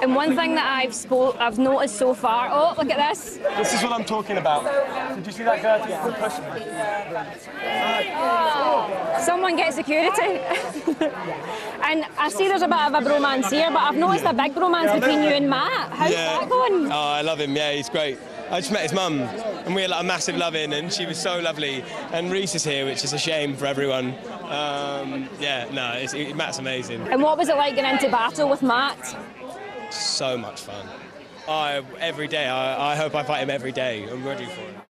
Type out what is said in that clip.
And one thing that I've spo- I've noticed so far. Oh, look at this. This is what I'm talking about. Did you see that girl just push me? Someone get security. and I see there's a bit of a bromance here, but I've noticed a big bromance between you and Matt. How's that going? Oh, I love him. Yeah, he's great. I just met his mum, and we had like, a massive love-in, and she was so lovely. And Rhys is here, which is a shame for everyone. Um, yeah, no, it's, it, Matt's amazing. And what was it like getting into battle with Matt? So much fun. I every day. I, I hope I fight him every day. I'm ready for it.